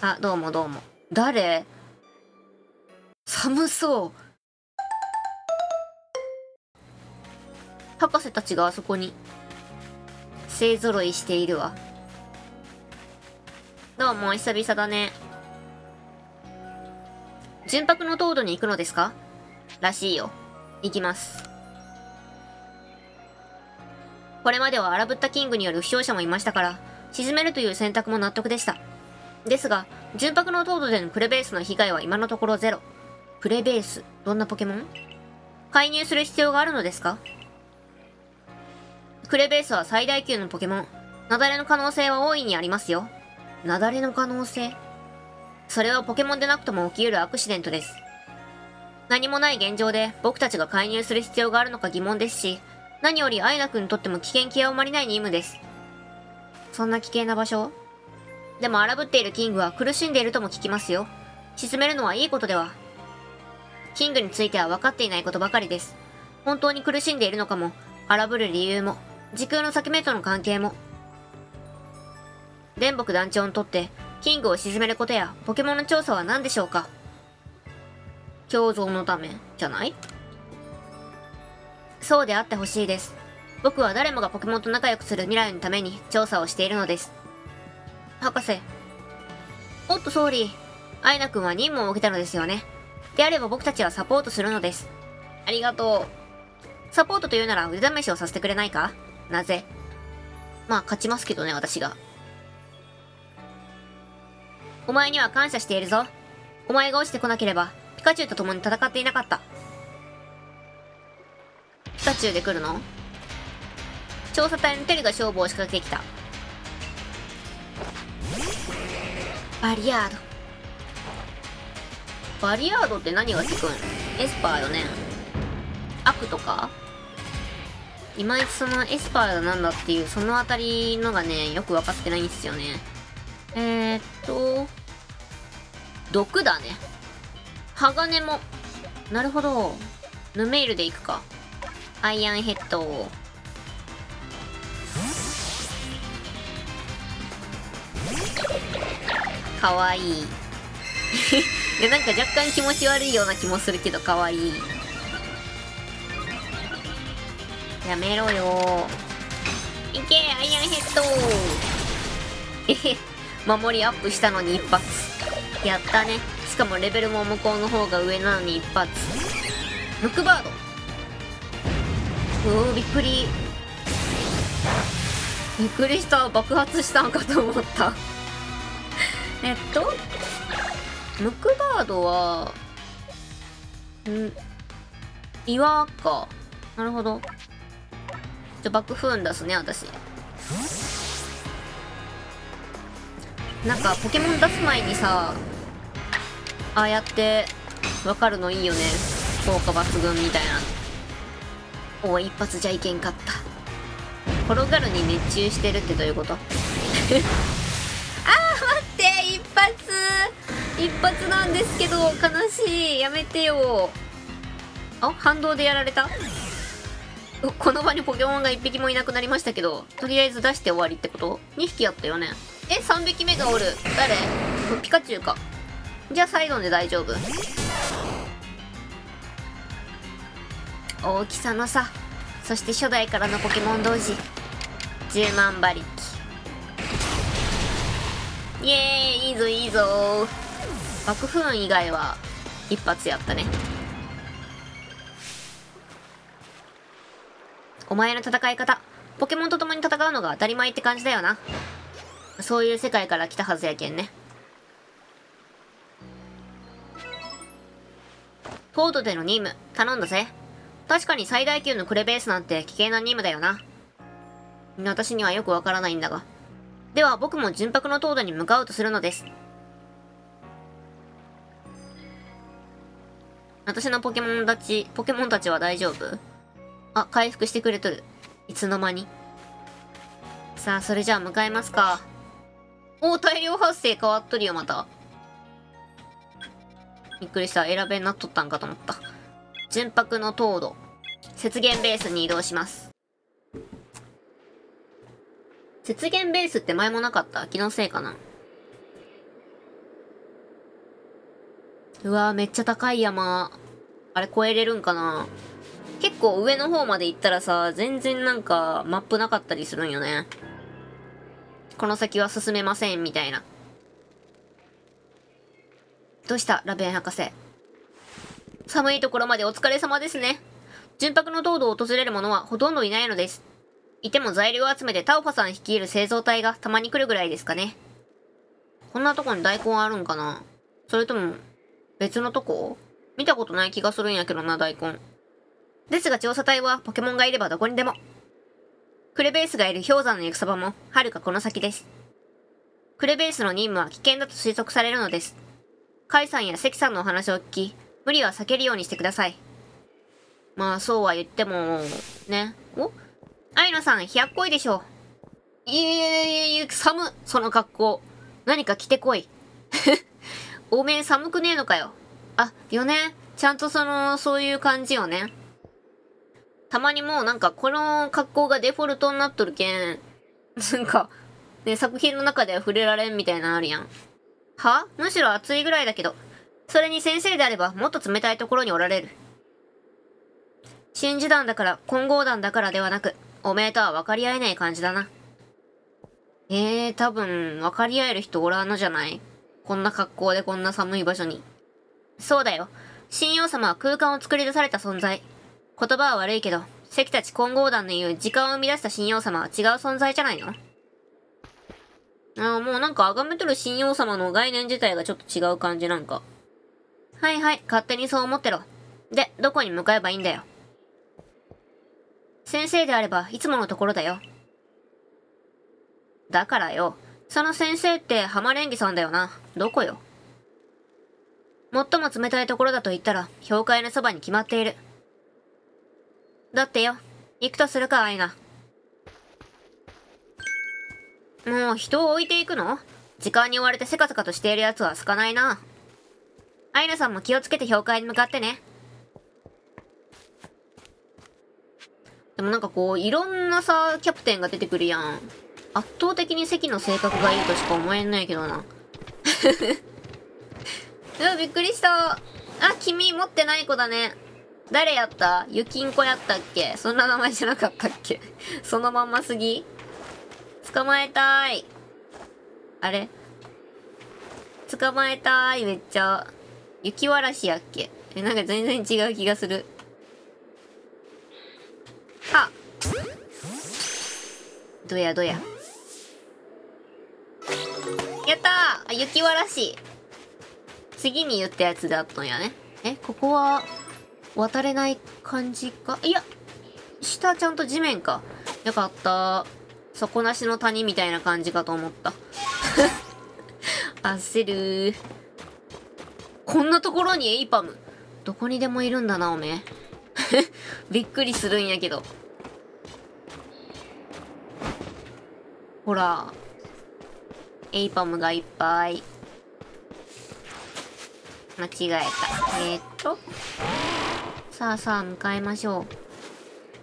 あ、どうもどうも。誰？寒そう。博士たちがあそこに勢ぞろいしているわ。どうも、久々だね。純白の凍土に行くのですか？らしいよ。行きます。これまでは荒ぶったキングによる負傷者もいましたから、沈めるという選択も納得でした。ですが、純白の凍土でのプレベースの被害は今のところゼロ。プレベース、どんなポケモン？介入する必要があるのですか？クレベースは最大級のポケモン。雪崩の可能性は大いにありますよ。雪崩の可能性？それはポケモンでなくとも起き得るアクシデントです。何もない現状で僕たちが介入する必要があるのか疑問ですし、何よりアイナ君にとっても危険極まりない任務です。そんな危険な場所でも荒ぶっているキングは苦しんでいるとも聞きますよ。沈めるのはいいことでは。キングについては分かっていないことばかりです。本当に苦しんでいるのかも、荒ぶる理由も、時空の裂け目との関係も。電木団長にとって、キングを沈めることやポケモンの調査は何でしょうか共存のため、じゃない？そうであってほしいです。僕は誰もがポケモンと仲良くする未来のために調査をしているのです。博士。おっと、総理。アイナ君は任務を受けたのですよね。であれば僕たちはサポートするのです。ありがとう。サポートというなら腕試しをさせてくれないか？なぜ？まあ、勝ちますけどね、私が。お前には感謝しているぞ。お前が落ちてこなければ、ピカチュウと共に戦っていなかった。ピカチュウで来るの？調査隊のテルが勝負を仕掛けてきた。バリヤード。バリヤードって何が効くん？エスパーよね。悪とか？いまいちそのエスパーがなんだっていう、そのあたりのがね、よくわかってないんですよね。えー、っと、毒だね。鋼も。なるほど。ヌメールでいくか。アイアンヘッドを。かわいい。い、なんか若干気持ち悪いような気もするけど、かわいい。やめろよいけアイアンヘッドえへ、守りアップしたのに一発。やったね。しかもレベルも向こうの方が上なのに一発。ムクバード。うおびっくり。びっくりした。爆発したんかと思った。えっと、ムクバードは、ん、岩か。なるほど。じゃ、爆風出すね、私。なんか、ポケモン出す前にさ、ああやって、わかるのいいよね。効果抜群みたいな。お一発じゃいけんかった。転がるに熱中してるってどういうこと？一発なんですけど悲しいやめてよあ反動でやられた？この場にポケモンが1匹もいなくなりましたけど、とりあえず出して終わりってこと ?2 匹やったよね。え、3匹目がおる。誰？ピカチュウか。じゃあサイドンで大丈夫。大きさの差。そして初代からのポケモン同士。10万馬力。イエーイいいぞいいぞ爆風以外は一発やったね。お前の戦い方、ポケモンと共に戦うのが当たり前って感じだよな。そういう世界から来たはずやけんね。フォードでの任務、頼んだぜ。確かに最大級のクレベースなんて危険な任務だよな。私にはよくわからないんだが。では僕も純白の凍土に向かうとするのです。私のポケモンたち、ポケモンたちは大丈夫？あ、回復してくれとる。いつの間に？さあ、それじゃあ向かいますか。おお、大量発生変わっとるよ、また。びっくりした。選べになっとったんかと思った。純白の糖度。雪原ベースに移動します。雪原ベースって前もなかった？気のせいかな？うわめっちゃ高い山。あれ越えれるんかな結構上の方まで行ったらさ、全然なんかマップなかったりするんよね。この先は進めません、みたいな。どうした？ラベン博士。寒いところまでお疲れ様ですね。純白の凍土を訪れる者はほとんどいないのです。いても材料を集めてタオファさん率いる製造隊がたまに来るぐらいですかね。こんなとこに大根あるんかなそれとも、別のとこ？見たことない気がするんやけどな、大根。ですが調査隊はポケモンがいればどこにでも。クレベースがいる氷山の行くそばも、はるかこの先です。クレベースの任務は危険だと推測されるのです。カイさんや関さんのお話を聞き、無理は避けるようにしてください。まあ、そうは言っても、ね。お？アイナさん、ひやっこいでしょ。いやいやいやいや、寒その格好。何か着てこい。おめえ寒くねえのかよ。あ、よね。ちゃんとその、そういう感じよね。たまにもうなんかこの格好がデフォルトになっとるけん、なんか、ね、作品の中では触れられんみたいなのあるやん。は？むしろ暑いぐらいだけど。それに先生であればもっと冷たいところにおられる。新時団だから混合団だからではなく、おめえとは分かり合えない感じだな。ええー、多分分かり合える人おらんのじゃない？こんな格好でこんな寒い場所に。そうだよ。神王様は空間を作り出された存在。言葉は悪いけど、関たち混合団の言う時間を生み出した神王様は違う存在じゃないの？ああ、もうなんか崇めとる神王様の概念自体がちょっと違う感じなんか。はいはい、勝手にそう思ってろ。で、どこに向かえばいいんだよ。先生であれば、いつものところだよ。だからよ、その先生って浜レンギさんだよな。どこよ？最も冷たいところだと言ったら、教会のそばに決まっている。だってよ、行くとするか、アイナ。もう人を置いていくの？時間に追われてせかせかとしている奴は好かないな。アイナさんも気をつけて教会に向かってね。でもなんかこう、いろんなさ、キャプテンが出てくるやん。圧倒的に関の性格がいいとしか思えないけどな。うわ、びっくりした。あ、君持ってない子だね。誰やった？ゆきんこやったっけ？そんな名前じゃなかったっけ？そのまんますぎ？捕まえたい。あれ？捕まえたい、めっちゃ。雪わらしやっけ？え、なんか全然違う気がする。はどやどや。やったー雪わらし。次に言ったやつだったんやね。え、ここは、渡れない感じか？いや、下ちゃんと地面か。よかった。底なしの谷みたいな感じかと思った。焦るこんなところにエイパム。どこにでもいるんだな、おめえ。びっくりするんやけど。ほら。エイパムがいっぱい。間違えた。えー、っと。さあさあ、向かいましょう。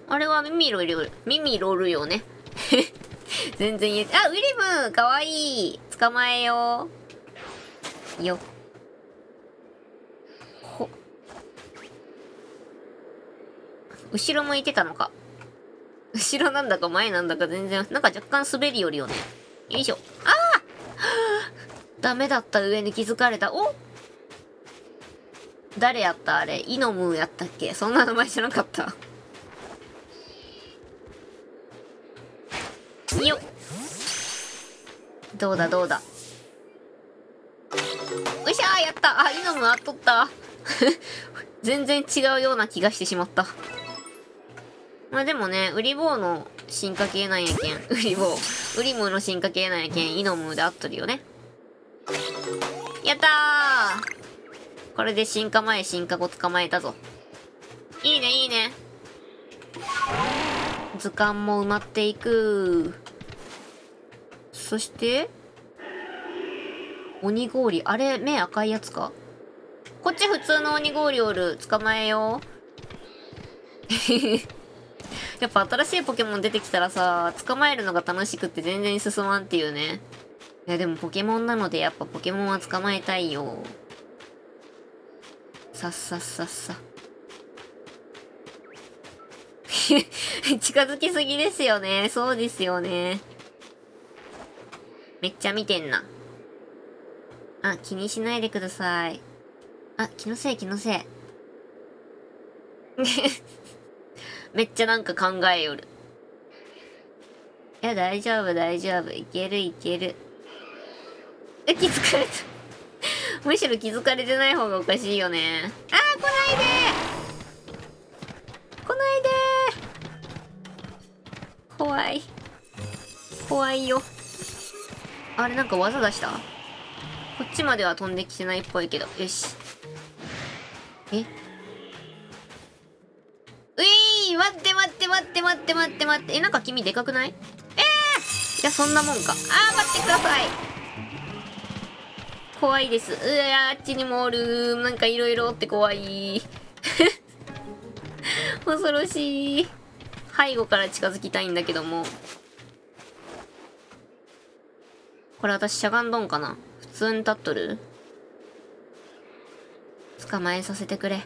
あれはミミロル、ミミロルよね。全然言え、あ、ウリムかわいい捕まえよう。よ。ほ。後ろ向いてたのか。後ろなんだか前なんだか全然、なんか若干滑りよるよね。よいしょ。ああダメだった上に気づかれた。お？誰やったあれ？イノムーやったっけ？そんな名前知らなかった。よっ。どうだ？どうだ？よっしゃやったあ、イノムーあっとった 全然違うような気がしてしまった。まあでもね、ウリボーの進化系なんやけん。ウリボー。ウリムの進化系なんやけん、イノムで合っとるよね。やったーこれで進化前、進化後捕まえたぞ。いいね、いいね。図鑑も埋まっていく。そして、鬼氷。あれ、目赤いやつか？こっち普通の鬼氷おる。捕まえよう。やっぱ新しいポケモン出てきたらさ、捕まえるのが楽しくって全然進まんっていうね。いやでもポケモンなのでやっぱポケモンは捕まえたいよ。さっさっさっさ。近づきすぎですよね。そうですよね。めっちゃ見てんな。あ、気にしないでください。あ、気のせい気のせい。めっちゃなんか考えよる。いや、大丈夫、大丈夫。いける、いける。え、気づかれた。むしろ気づかれてない方がおかしいよね。あー、来ないで来ないで怖い。怖いよ。あれ、なんか技出した？こっちまでは飛んできてないっぽいけど。よし。え？って待って。え、なんか君でかくない？ええー、いや、そんなもんか。あー、待ってください。怖いです。うわあっちにもおる。なんかいろいろって怖い。恐ろしい。背後から近づきたいんだけども。これ私しゃがんどんかな？普通に立っとる？捕まえさせてくれ。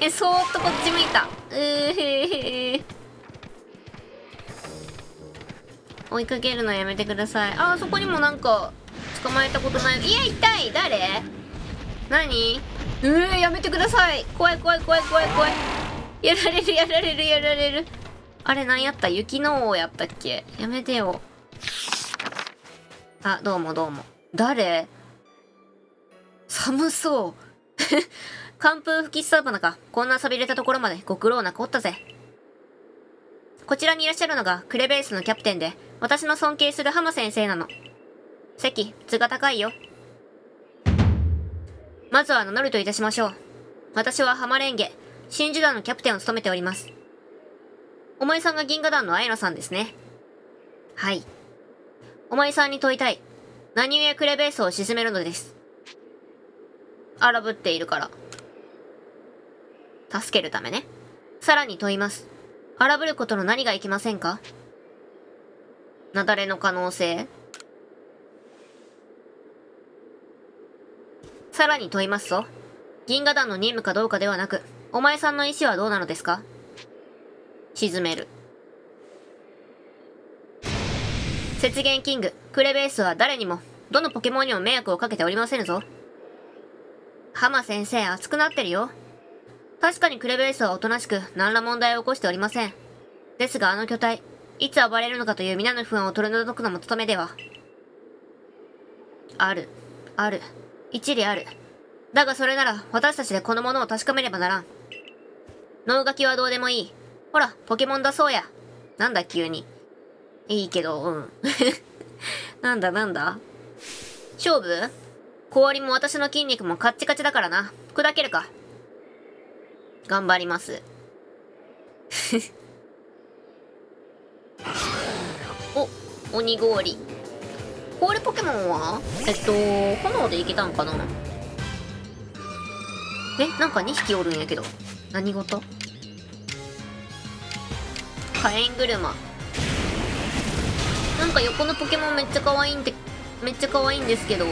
え、そーっとこっち向いた。うーへー。追いかけるのやめてください。あ、そこにもなんか、捕まえたことない。いや、痛い誰？何？うー、やめてください。怖い怖い怖い怖い怖い。やられるやられるやられる。あれ何やった？雪の王やったっけ？やめてよ。あ、どうもどうも。誰？寒そう。寒風吹きすさぶ中、こんな錆びれたところまでご苦労なくおったぜ。こちらにいらっしゃるのがクレベースのキャプテンで、私の尊敬するハマ先生なの。席、図が高いよ。まずは名乗るといたしましょう。私はハマレンゲ、真珠団のキャプテンを務めております。お前さんが銀河団のアイナさんですね。はい。お前さんに問いたい。何故クレベースを沈めるのです。荒ぶっているから。助けるためね。さらに問います。荒ぶることの何がいけませんか？雪崩の可能性さらに問いますぞ。銀河団の任務かどうかではなく、お前さんの意思はどうなのですか？沈める。雪原キング、クレベースは誰にも、どのポケモンにも迷惑をかけておりませんぞ。ハマ先生、熱くなってるよ。確かにクレベースはおとなしく何ら問題を起こしておりません。ですがあの巨体、いつ暴れるのかという皆の不安を取り除くのも務めでは。ある、ある、一理ある。だがそれなら私たちでこのものを確かめねばならん。脳書きはどうでもいい。ほら、ポケモンだそうや。なんだ急に。いいけど、うん。なんだなんだ？勝負？氷も私の筋肉もカッチカチだからな。砕けるか。頑張ります。お、鬼氷。氷ポケモンはえっと、炎でいけたんかなえ、なんか2匹おるんやけど。何事火炎車。なんか横のポケモンめっちゃ可愛いんで、めっちゃ可愛いんですけど。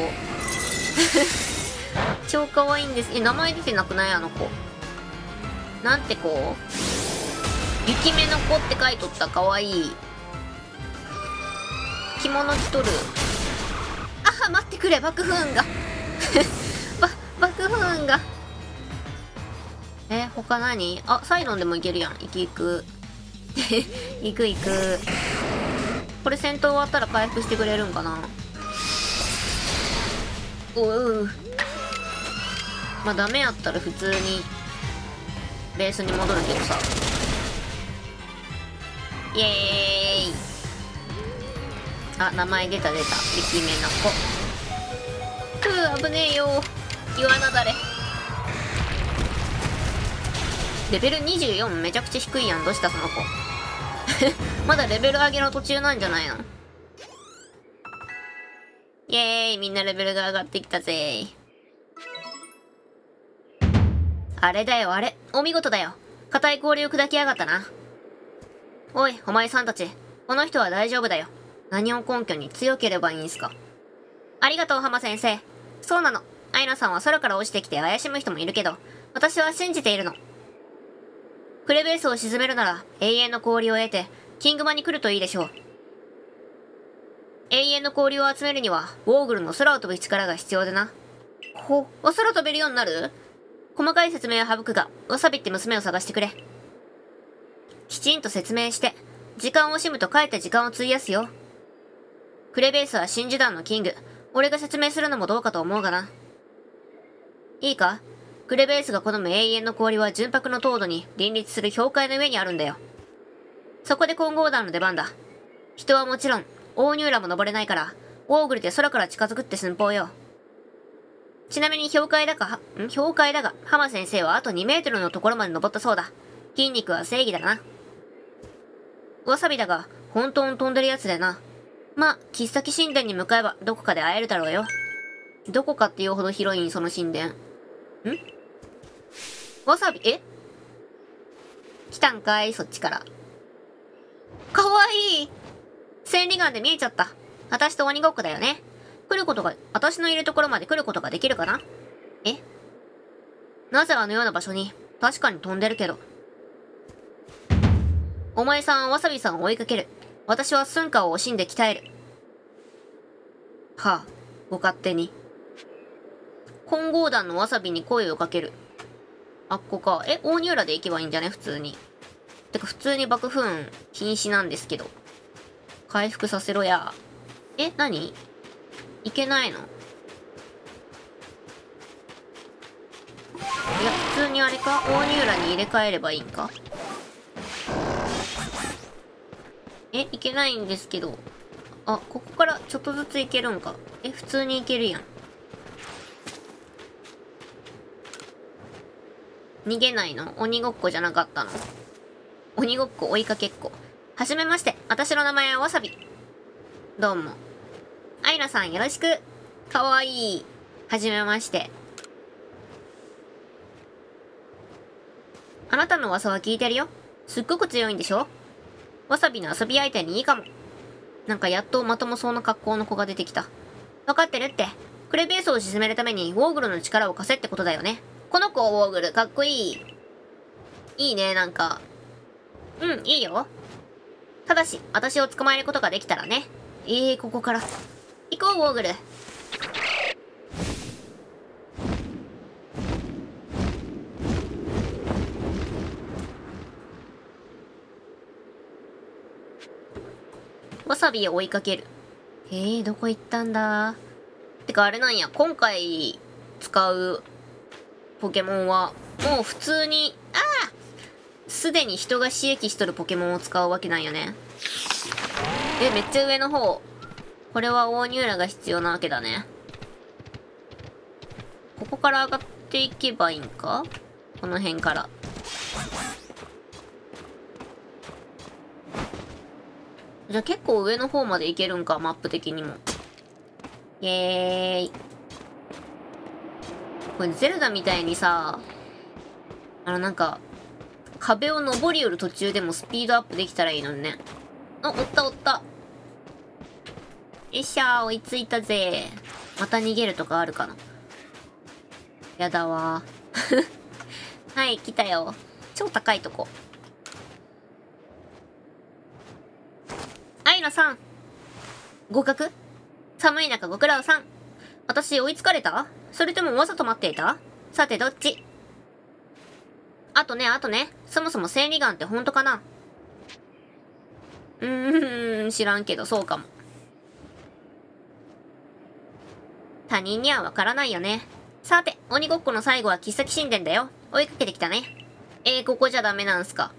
超可愛いんです。え、名前出てなくない？あの子。なんて子？雪目の子って書いとった。可愛い。着物着とる。あ待ってくれ。爆風雲が。ば爆風雲が。え他何？あサイロンでもいけるやん。行く行く。行く行く。これ戦闘終わったら回復してくれるんかな？おうまあダメやったら普通にベースに戻るけどさ。イエーイ。あ名前出た出た。雪目の子。ふう危ねえよ。岩なだれレベル24めちゃくちゃ低いやん。どうしたその子。まだレベル上げの途中なんじゃないの？イエーイみんなレベルが上がってきたぜあれだよあれお見事だよ硬い氷を砕きやがったなおいお前さんたちこの人は大丈夫だよ何を根拠に強ければいいんすかありがとう、浜先生。そうなの。アイナさんは空から落ちてきて怪しむ人もいるけど、私は信じているの。クレベースを沈めるなら、永遠の氷を得て、キングマに来るといいでしょう。永遠の氷を集めるには、ウォーグルの空を飛ぶ力が必要でな。ほ、お空飛べるようになる？細かい説明は省くが、わさびって娘を探してくれ。きちんと説明して、時間を惜しむと帰って時間を費やすよ。クレベースは真珠団のキング。俺が説明するのもどうかと思うがな。いいか？クレベースが好む永遠の氷は純白の糖度に林立する氷塊の上にあるんだよ。そこで混合団の出番だ。人はもちろん、大乳ラも登れないから、ウォーグルで空から近づくって寸法よ。ちなみに氷塊だか、ん？氷塊だが、浜先生はあと2メートルのところまで登ったそうだ。筋肉は正義だな。わさびだが、本当に飛んでるやつだよな。まあ、喫茶神殿に向かえばどこかで会えるだろうよ。どこかっていうほど広いん、その神殿。ん？わさび、え？来たんかい、そっちから。千里眼で見えちゃった。私と鬼ごっこだよね。来ることが、私のいるところまで来ることができるかな？え？なぜあのような場所に、確かに飛んでるけど。お前さん、わさびさんを追いかける。私は寸暇を惜しんで鍛える。はあ、ご勝手に。混合団のわさびに声をかける。あっこか。え、大仁浦で行けばいいんじゃね？普通に。てか、普通に爆風禁止なんですけど。回復させろや。え、何？いけないの？いや、普通にあれか？大仁浦に入れ替えればいいんか？え、いけないんですけど。あ、ここからちょっとずついけるんか。え、普通にいけるやん。逃げないの？鬼ごっこじゃなかったの？鬼ごっこ追いかけっこ。はじめまして。私の名前はわさび。どうも。アイナさんよろしく。かわいい。はじめまして。あなたの噂は聞いてるよ。すっごく強いんでしょ？わさびの遊び相手にいいかも。なんかやっとまともそうな格好の子が出てきた。わかってるって。クレベースを沈めるためにウォーグルの力を貸せってことだよね。この子ウォーグル、かっこいい。いいね、なんか。うん、いいよ。ただし、私を捕まえることができたらね。ええー、ここから。行こう、ウォーグル。わさびを追いかける。えー、どこ行ったんだ？てかあれなんや、今回使うポケモンは、もう普通に、ああすでに人が刺激しとるポケモンを使うわけなんやね。え、めっちゃ上の方。これは大ニューラが必要なわけだね。ここから上がっていけばいいんか？この辺から。じゃあ結構上の方まで行けるんか、マップ的にも。イェーイ。これゼルダみたいにさ、あのなんか、壁を登り寄る途中でもスピードアップできたらいいのにね。あ、おったおった。よっしゃー、追いついたぜまた逃げるとかあるかな。やだわ はい、来たよ。超高いとこ。イナさん。合格？寒い中ご苦労さん。私追いつかれた？それともわざと待っていた？さてどっち？あとね、あとね。そもそも千里眼って本当かな？うーん、知らんけどそうかも。他人にはわからないよね。さて、鬼ごっこの最後は喫茶神殿だよ。追いかけてきたね。えー、ここじゃダメなんすか。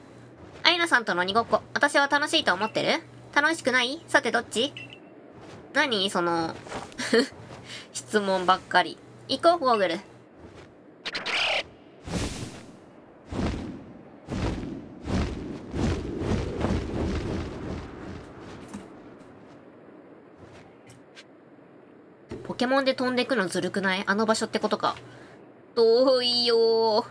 アイナさんとの鬼ごっこ、私は楽しいと思ってる？楽しくない？さてどっち？何？その 質問ばっかり。行こう、ゴーグル。ケモンで飛んでくるのずるくない？あの場所ってことか。遠いよー。